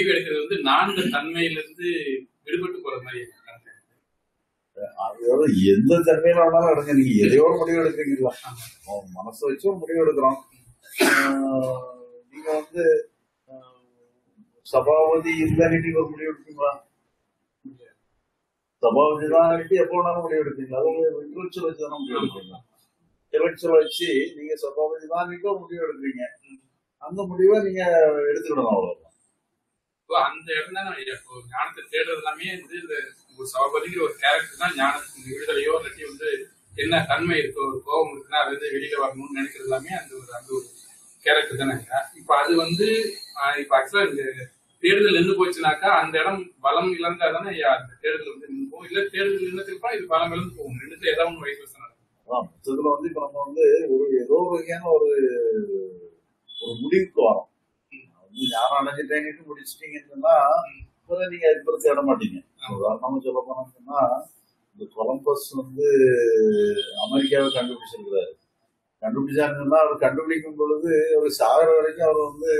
முடிவு எடுக்கிறது வந்து நான்கு தன்மையிலிருந்து விடுபட்டு போற மாதிரி. அதோட எந்த தன்மையில வேணாலும் எடுங்க. நீங்க எதையோ ஒரு முடிவு எடுக்கிறீங்களா மனசை வச்சு ஒரு முடிவு எடுக்கிறோம் நீங்க வந்து சபாபதி இல்லைன்னு ஒரு முடிவு எடுப்பீங்களா சபாபதி தான் எப்போ வேணாலும் முடிவு எடுப்பீங்களா அது இன்டெலெக்சுவல் வச்சு தானே முடிவு எடுப்பீங்களா இன்டெலெக்சுவல் வச்சு நீங்க சபாபதி தான் ஒரு முடிவு எடுக்கிறீங்க அந்த முடிவை நீங்க எடுத்துக்கிடணும் அவ்வளவுதான். இப்போ அந்த இடம் தான் இப்போ ஞானத்தை தேடுறது எல்லாமே வந்து இந்த ஒரு சபாபதிங்கிற ஒரு கேரக்டர் தான் ஞானத்துக்கு விடுதலையோ இல்லாட்டி வந்து என்ன தன்மை இருக்கோ ஒரு கோபம் இருக்குன்னா அது வந்து வெளியில வரணும்னு நினைக்கிறது எல்லாமே அந்த ஒரு அந்த ஒரு கேரக்டர் தானே இப்போ அது வந்து இப்போ ஆக்சுவலா இந்த தேடுதல் நின்று போச்சுனாக்கா அந்த இடம் பலம் இழந்தா தானே அந்த தேடுதல் வந்து நின்று போகும். இல்ல தேடுதல் நின்றுட்டு இது பலம் இழந்து போகும். ரெண்டுத்துல ஏதாவது ஒன்று வயசு வசனம் மொத்தத்துல வந்து இப்ப நம்ம வந்து ஒரு ஏதோ ஒரு வகையான ஒரு ஒரு முடிவுக்கு வரோம். வந்து ஞானம் அடைஞ்சிட்டேன்னு முடிச்சிட்டீங்கன்னு சொன்னா நீங்க அதுக்கு தேட மாட்டீங்க. உதாரணமா சொல்ல போனோம்னா இந்த கொலம்பஸ் வந்து அமெரிக்காவை கண்டுபிடிச்சிருக்கிறாரு. கண்டுபிடிச்சாருன்னா அவர் கண்டுபிடிக்கும் பொழுது அவர் சாகிற வரைக்கும் அவர் வந்து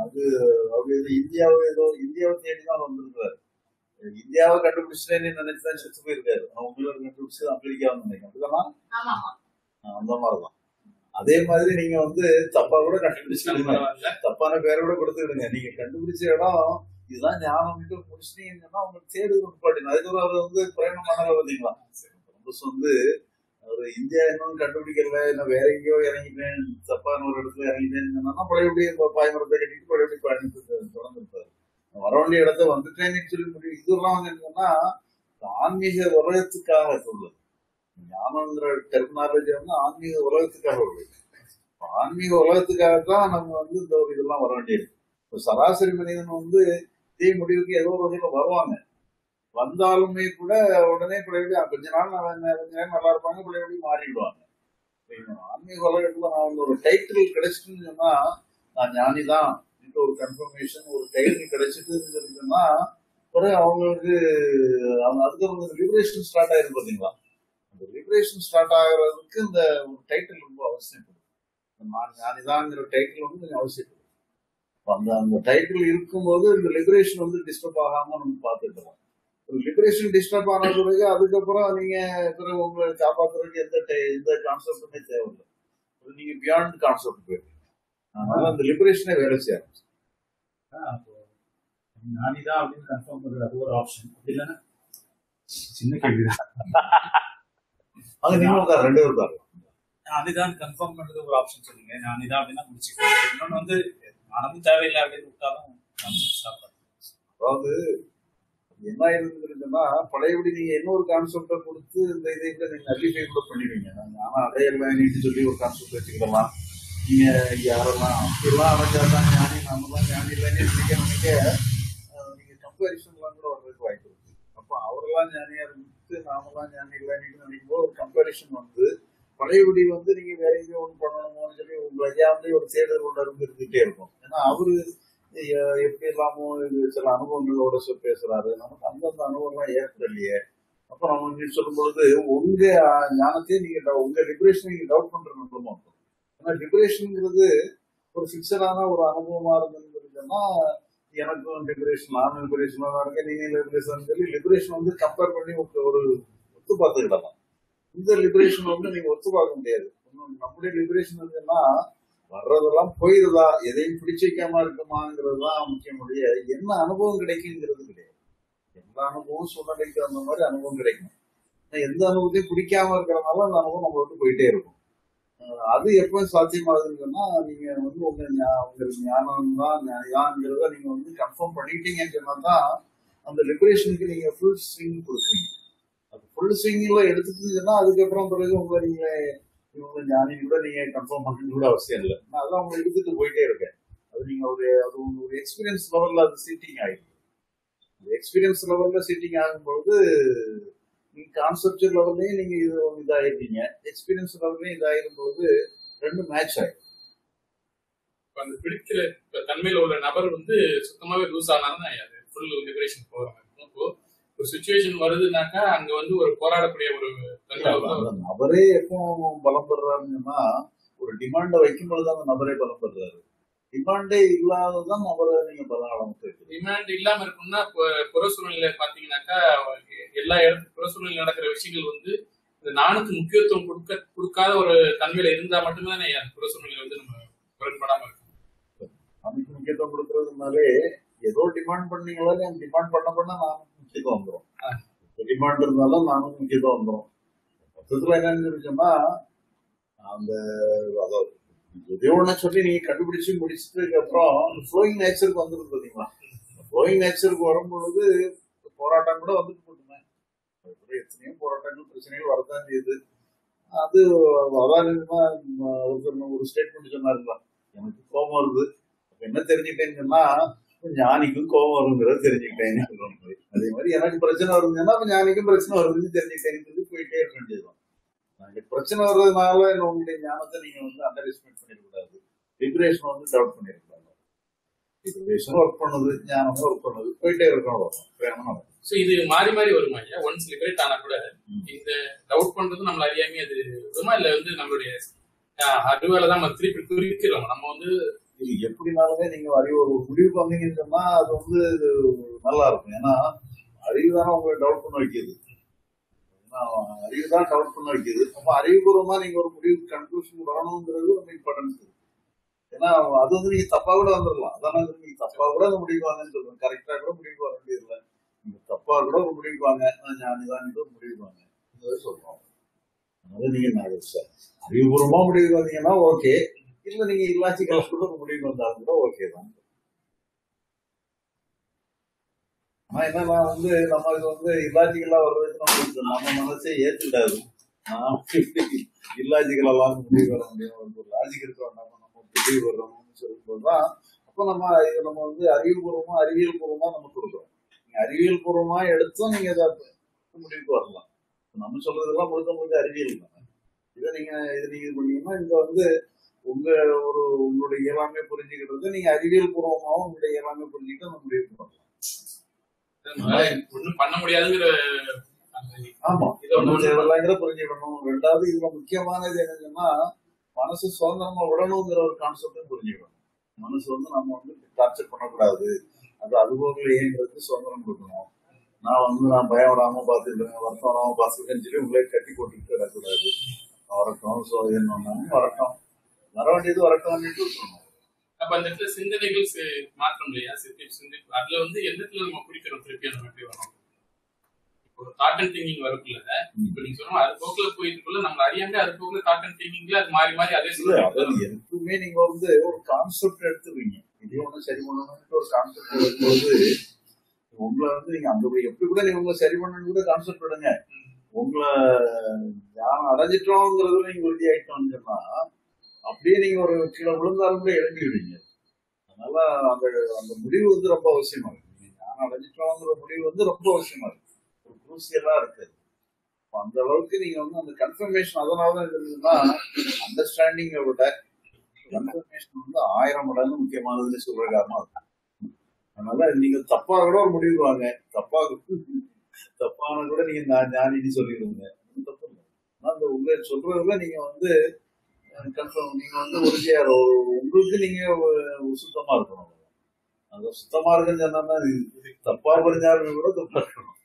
அது அவர் ஏதோ இந்தியாவை ஏதோ இந்தியாவை தேடி தான் வந்திருக்கிறாரு. இந்தியாவை கண்டுபிடிச்சிட்டேன்னு நினைச்சு தான் செத்து போயிருக்காரு. அவங்களோட கண்டுபிடிச்சது அமெரிக்காவை நினைக்கிறேன். அப்படிதானா? ஆமா ஆமா ஆஹ், அந்த மாதிரிதான். அதே மாதிரி நீங்க வந்து தப்பா கூட கண்டுபிடிச்சிருங்க பரவாயில்ல தப்பான பேரை கூட கொடுத்துக்கிடுங்க நீங்க கண்டுபிடிச்ச இடம் இதுதான் ஞானம். முடிச்சிட்டீங்கன்னா உங்களுக்கு தேடுதல் நிப்பாட்டின அதுக்கு அவர் வந்து பிரயாணம் பண்ணல பார்த்தீங்களா? கொலம்பஸ் வந்து அவர் இந்தியா இன்னும் கண்டுபிடிக்கல. இன்னும் வேற எங்கேயோ இறங்கிட்டேன். தப்பான ஒரு இடத்துல இறங்கிட்டேன்னு பழையபடி பாய்மரத்தை கட்டிட்டு பழையபடி பயணித்து தொடர்ந்துருப்பாரு. வர வேண்டிய இடத்த வந்துட்டேன்னு சொல்லி முடியும் இதெல்லாம் வந்து என்னன்னா ஆன்மீக உலகத்துக்காக சொல்லுது ஞானங்கிற டெர்மினாலஜி வந்து ஆன்மீக உலகத்துக்காக உள்ளது ஆன்மீக உலகத்துக்காக தான் நம்ம வந்து இந்த ஒரு இதெல்லாம் வர வேண்டியது. இப்போ சராசரி மனிதன் வந்து இதே முடிவுக்கு ஏதோ ஒரு வகையில் வருவாங்க. வந்தாலுமே கூட உடனே பிள்ளைகள் கொஞ்ச நாள் நல்லா கொஞ்ச நேரம் நல்லா இருப்பாங்க பிள்ளைகள் மாறிடுவாங்க. ஆன்மீக உலகத்துல நான் ஒரு டைட்டில் கிடைச்சிட்டுன்னு சொன்னா நான் ஞானி தான் ஒரு கன்ஃபர்மேஷன் ஒரு டைட்டில் கிடைச்சிட்டுன்னு சொல்லி சொன்னா பிறகு அவங்களுக்கு அவங்க அதுக்கு லிபரேஷன் ஸ்டார்ட் ஆயிருக்கு பாத்தீங்களா? ஒரு லிபரேஷன் ஸ்டார்ட் ஆகிறதுக்கு இந்த ஒரு டைட்டில் ரொம்ப அவசியப்படுது இந்த நான் ஞானிதாங்கிற டைட்டில் வந்து கொஞ்சம் அவசியப்படுது அந்த அந்த டைட்டில் இருக்கும்போது இந்த லிபரேஷன் வந்து டிஸ்டர்ப் ஆகாம நம்ம பார்த்துக்கலாம். ஒரு லிபரேஷன் டிஸ்டர்ப் ஆன பிறகு அதுக்கப்புறம் நீங்க பிறகு உங்களை காப்பாத்துறதுக்கு எந்த எந்த கான்செப்டுமே தேவையில்லை. நீங்க பியாண்ட் கான்செப்ட் போயிருக்கீங்க அதனால அந்த லிபரேஷனே வேலை செய்யும் அப்போ நானிதான் அப்படின்னு கன்ஃபார்ம் பண்றது அது ஒரு ஆப்ஷன் அப்படி இல்லைன்னா சின்ன கேள்விதான். அது நீங்களும் தான் ரெண்டு பேரும் தான் நானிதான் கன்ஃபார்ம் பண்றது ஒரு ஆப்ஷன் சொன்னீங்க நானிதான் அப்படின்னா முடிச்சுக்கலாம் இன்னொன்னு வந்து மனமும் தேவையில்லை அப்படின்னு விட்டாலும் அதாவது என்ன இருந்துருக்குன்னா பழையபடி நீங்க இன்னொரு கான்செப்டை கொடுத்து இந்த இதை கூட நீங்க அலிஃபை கூட பண்ணிடுவீங்க. ஆனா அடையலாம் சொல்லி ஒரு கான்செப்ட் வச்சுக்கிடலாம். நீங்க யாரெல்லாம் அப்படிலாம் அடைஞ்சாதான் ஞானி நம்மலாம் ஞானி இல்லைன்னு நினைக்க நினைக்க நீங்க கம்பேரிசன்லாம் கூட வர்றதுக்கு வாய்ப்பு இருக்கு அப்போ அவரெல்லாம் ஞானியா இருந்து நாமெல்லாம் ஞானி இல்லைன்னு நினைக்கும் போது ஒரு கம்பேரிஷன் வந்து பழையபடி வந்து நீங்க வேற எங்கேயோ ஒன்று பண்ணணுமோன்னு சொல்லி உங்களை ஐயாவிலே ஒரு தேடல் ஒன்று இருந்துகிட்டே இருக்கும். ஏன்னா அவரு எப்படி இல்லாமோ சில அனுபவங்களோட சொல் பேசுறாரு. நமக்கு அந்தந்த அனுபவம்லாம் ஏற்படலையே. அப்புறம் நம்ம இங்க சொல்லும் பொழுது உங்க ஞானத்தையே நீங்க டவு- உங்க லிபரேஷன் நீங்க டவுட் பண்ற நம்பமா இருக்கும் ஏன்னா லிபரேஷன்ங்கிறது ஒரு ஃபிக்சடான ஒரு அனுபவமா இருந்ததுன்னா எனக்கும் லிபரேஷன் நானும் லிபரேஷனா தான் இருக்கேன் நீங்க லிபரேஷன் சொல்லி லிபரேஷன் வந்து கம்பேர் பண்ணி ஒரு ஒரு ஒத்து பார்த்துக்கிடலாம் இந்த லிபரேஷன் வந்து நீங்க ஒத்து பார்க்க முடியாது நம்முடைய லிபரேஷன் இருக்குன்னா வர்றதெல்லாம் போயிருதா? எதையும் பிடிச்சு வைக்காம இருக்குமாங்கிறது தான் முக்கியமுடைய என்ன அனுபவம் கிடைக்குங்கிறது கிடையாது. எந்த அனுபவம் சூழ்நிலைக்கு அந்த மாதிரி அனுபவம் கிடைக்கும். எந்த அனுபவத்தையும் பிடிக்காம இருக்கிறனால அந்த அனுபவம் நம்ம விட்டு போயிட்டே இருக்கும். அது எப்போ சாத்தியமாகுதுன்னு சொன்னா நீங்க வந்து உங்க உங்களுக்கு ஞானம் தான் ஞானங்கிறத நீங்க வந்து கன்ஃபார்ம் பண்ணிட்டீங்கன்னு சொன்னா தான் அந்த லிபரேஷனுக்கு நீங்க ஃபுல் ஸ்விங் கொடுக்குறீங்க அது ஃபுல் ஸ்விங்ல எடுத்துட்டீங்கன்னா அதுக்கப்புறம் பிறகு உங்க நீங்க இவங்க ஞானி கூட நீங்க கன்ஃபார்ம் பண்ணணும் கூட அவசியம் இல்லை. நான் அதான் உங்களை எடுத்துட்டு போயிட்டே இருக்கேன். அது நீங்க ஒரு அது ஒரு எக்ஸ்பீரியன்ஸ் லெவல்ல அது சீட்டிங் ஆயிடுது. எக்ஸ்பீரியன்ஸ் லெவல்ல சீட்டிங் ஆகும்பொழுது நீங்க கான்செப்ட் லெவல்லையும் நீங்க இது இதாயிருக்கீங்க எக்ஸ்பீரியன்ஸ் லெவல்லையும் இதாயிரும் பொழுது ரெண்டும் மேட்ச் ஆயிடும். அந்த பிடிக்கிற தன்மையில உள்ள நபர் வந்து சுத்தமாவே லூஸ் அது ஃபுல் லிபரேஷன் போற மாதிரி இருக்கும். இப்போ ஒரு சுச்சுவேஷன் வருதுனாக்கா அங்க வந்து ஒரு போராடக்கூடிய ஒரு நபரே எப்போ பலம் பெறாருன்னா ஒரு டிமாண்டை வைக்கும் பொழுது அந்த நபரே பலம் பெறாரு டிமாண்டே இல்லாததான் அவரை நீங்க பலகாலம் டிமாண்ட் இல்லாம இருக்கும்னா புற சூழ்நிலை பாத்தீங்கன்னாக்கா எல்லா இடத்து புற சூழ்நிலை நடக்கிற விஷயங்கள் வந்து இந்த நாணுக்கு முக்கியத்துவம் கொடுக்க கொடுக்காத ஒரு தன்மையில இருந்தா மட்டுமே தானே அந்த புற சூழ்நிலை வந்து நம்ம முரண்படாம இருக்கும். நமக்கு முக்கியத்துவம் கொடுக்கறதுனாலே ஏதோ டிமாண்ட் பண்ணீங்களா டிமாண்ட் பண்ண பண்ண நானும் முக்கியத்துவம் வந்துடும். டிமாண்ட் இருந்தாலும் நானும் முக்கியத்துவம் வந்துடும் மொத்தத்துல என்னன்னு சொன்னா அந்த அதாவது எதையோ ஒண்ணு சொல்லி நீங்க கண்டுபிடிச்சு முடிச்சதுக்கு அப்புறம் ஃப்ளோயிங் நேச்சருக்கு வந்துருக்கு பாத்தீங்களா ஃப்ளோயிங் நேச்சருக்கு வரும்பொழுது போராட்டம் கூட வந்துட்டு போட்டுமே. அதுக்கப்புறம் எத்தனையோ போராட்டங்கள் பிரச்சனைகள் வரதான் செய்யுது. அது அதானுமா ஒருத்தர் ஒரு ஸ்டேட்மெண்ட் சொன்னாருங்களா எனக்கு கோபம் வருது. அப்ப என்ன தெரிஞ்சுக்கிட்டேங்கன்னா ஞானிக்கும் கோபம் வருங்கிறத தெரிஞ்சுக்கிட்டேன்னு சொல்றாங்க அதே மாதிரி எனக்கு பிரச்சனை வருதுன்னா அப்ப ஞானிக்கும் பிரச்சனை வருதுன்னு தெரிஞ்சுக்கிட்டேன்னு போயிட்டே இருக்க வேண்டியதுதான். பிரச்சனை வர்றதுனால உங்களுடைய ஞானத்தை நீங்க வந்து அண்டர் எஸ்டிமேட் பண்ணிடக்கூடாது விப்ரேஷன் வந்து டவுட் பண்ணிடக்கூடாது விப்ரேஷன் ஒர்க் பண்ணுது ஞானமும் ஒர்க் பண்ணுது போயிட்டே இருக்கணும் வரும் பிரேமம் சோ இது மாறி மாறி வருமா ஐயா? ஒன்ஸ் லிபரேட் ஆனா கூட. இந்த டவுட் பண்றது நம்மள அறியாமே அது வருமா? இல்ல வந்து நம்மளுடைய ஆஹ், அறிவால தான் நம்ம திருப்பி குறிக்கிறோம்? நம்ம வந்து இது எப்படினாலுமே நீங்க அறிவு ஒரு முடிவு பண்ணீங்கன்னு சொன்னா அது வந்து இது நல்லா இருக்கும். ஏன்னா அறிவு தானே உங்களை டவுட் பண்ண வைக்கிது. அறிவு தான் கவர் பண்ண வைக்கிது. அப்ப அறிவுபூர்வமா நீங்க ஒரு முடிவு கன்க்ளூஷன் வரணுங்கிறது ரொம்ப இம்பார்ட்டன்ஸ் ஏன்னா அது வந்து நீங்க தப்பா கூட வந்துடலாம் அதான வந்து நீங்க தப்பா கூட அந்த முடிவு வாங்கன்னு சொல்றேன். கரெக்டா கூட முடிவு வர வேண்டியது நீங்க தப்பா கூட ஒரு முடிவு வாங்க. நான் ஞானிதான் ஒரு முடிவு வாங்க. சொல்றோம். அதனால நீங்க நான் சார் அறிவுபூர்வமா முடிவு வந்தீங்கன்னா ஓகே இல்ல நீங்க இல்லாச்சிக்கலா கூட ஒரு முடிவு வந்தாலும் கூட ஓகே தான். ஆனா என்னன்னா வந்து நம்ம இது வந்து இல்லாஜிக்கலா வர்றதுக்கு நம்ம நம்ம மனசே ஏத்துக்கிடாது. நான் இல்லாஜிக்கலெல்லாம் முடிவு வர முடியும். ஒரு லாஜிக் இருக்க நம்ம நம்ம முடிவு வர்றோம்னு சொல்லும்போதுதான் அப்போ நம்ம இதை நம்ம வந்து அறிவுபூர்வமா அறிவியல் பூர்வமா நம்ம கொடுக்குறோம். நீங்க அறிவியல் பூர்வமா எடுத்தும் நீங்க இதை முடிவுக்கு வரலாம். நம்ம சொல்றதெல்லாம் முழுக்க முழுக்க அறிவியல் தானே. இதை நீங்க இது நீங்க இது பண்ணீங்கன்னா இங்க வந்து உங்க ஒரு உங்களுடைய இயலாமை புரிஞ்சுக்கிறது நீங்க அறிவியல் பூர்வமாகவும் உங்களுடைய இயலாமை புரிஞ்சுக்கிட்டு நம்ம முடிவு பண்ணலாம் ஒண்ணும் பண்ண முடியாதுங்கிற ஆமா. புரிஞ்சுக்கணும். ரெண்டாவது இதுல முக்கியமானது என்னன்னா மனசு சுதந்திரமா விடணுங்கிற ஒரு கான்செப்டும் புரிஞ்சுக்கணும். மனசு வந்து நம்ம வந்து டார்ச்சர் பண்ணக்கூடாது. அது அதுபோல இயங்குறதுக்கு சுதந்திரம் கொடுக்கணும். நான் வந்து நான் பயம் விடாம பார்த்துக்கிறேன் வருத்தம் வராம பார்த்துக்கிறேன்னு சொல்லி உங்களே கட்டி போட்டுக்கிட்டு வரக்கூடாது. வரட்டும் சோ என்னன்னா வரட்டும். வர வேண்டியது வரட்டும்னு சொல்லணும் அப்ப அந்த இடத்துல சிந்தனைகள் மாற்றம் இல்லையா சிந்தி அதுல வந்து எந்த இடத்துல நம்ம குறிக்கிறோம் திருப்பி அந்த மாதிரி வரும் இப்போ தாட் அண்ட் திங்கிங் வரக்குள்ள இப்ப நீங்க சொன்ன அது போக்குல போயிட்டுக்குள்ள நம்ம அறியாம அது போக்குல தாட் அண்ட் திங்கிங்ல அது மாறி மாறி அதே சொல்லுங்க எப்பவுமே நீங்க வந்து ஒரு கான்செப்ட் எடுத்துருவீங்க இதே ஒண்ணு சரி பண்ணணும்னு ஒரு கான்செப்ட் எடுக்கும்போது உங்களை வந்து நீங்க அந்த எப்படி கூட நீங்க உங்களை சரி பண்ணணும் கூட கான்செப்ட் எடுங்க. உங்களை ஞானம் அடைஞ்சிட்டோங்கிறதுல நீங்க உறுதி ஆயிட்டோம்னு சொன்னா அப்படியே நீங்க ஒரு கீழே விழுந்தாலும் கூட இறங்கிடுவீங்க. அதனால அந்த அந்த முடிவு வந்து ரொம்ப அவசியமா இருக்கு. ஞானம் அடைஞ்சிட்டோங்கிற முடிவு வந்து ரொம்ப அவசியமா இருக்கு. ஒரு குரூசியலா இருக்கு. அந்த அளவுக்கு நீங்க வந்து அந்த கன்ஃபர்மேஷன் அதனால தான் இருந்ததுன்னா அண்டர்ஸ்டாண்டிங்கை விட கன்ஃபர்மேஷன் வந்து ஆயிரம் மடங்கு முக்கியமானதுன்னு சொல்ற காரணம் அது. அதனால நீங்க தப்பா கூட ஒரு முடிவு வாங்க. தப்பா தப்பான கூட நீங்க ஞானின்னு சொல்லிடுவீங்க தப்பு இல்லை. ஆனா அந்த உங்க சொல்றதுல நீங்க வந்து கன்ஃபார்ம் நீங்க வந்து உறுதியா உங்களுக்கு நீங்க சுத்தமா இருக்கணும். அது சுத்தமா இருக்குன்னு சொன்னா தப்பா புரிஞ்சாலுமே கூட தப்பா இருக்கணும்.